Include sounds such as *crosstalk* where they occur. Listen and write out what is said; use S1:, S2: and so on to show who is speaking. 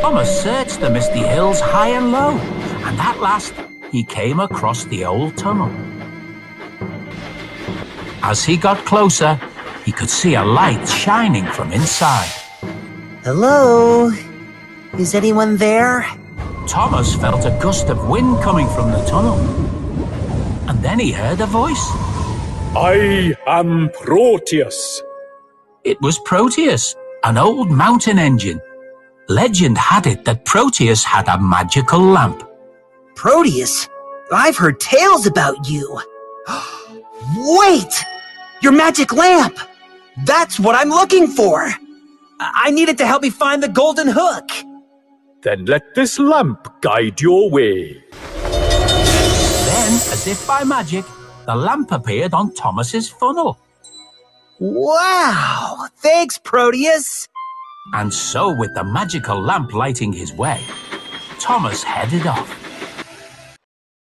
S1: Thomas searched the misty hills high and low, and at last he came across the old tunnel. As he got closer, he could see a light shining from inside.
S2: Hello? Is anyone there?
S1: Thomas felt a gust of wind coming from the tunnel. And then he heard a voice.
S3: I am Proteus.
S1: It was Proteus, an old mountain engine. Legend had it that Proteus had a magical lamp.
S2: Proteus? I've heard tales about you. *gasps* Wait! Your magic lamp! That's what I'm looking for! I I need it to help me find the golden hook.
S3: Then let this lamp guide your way.
S1: Then, as if by magic, the lamp appeared on Thomas's funnel.
S2: Wow! Thanks, Proteus!
S1: And so, with the magical lamp lighting his way, Thomas headed off.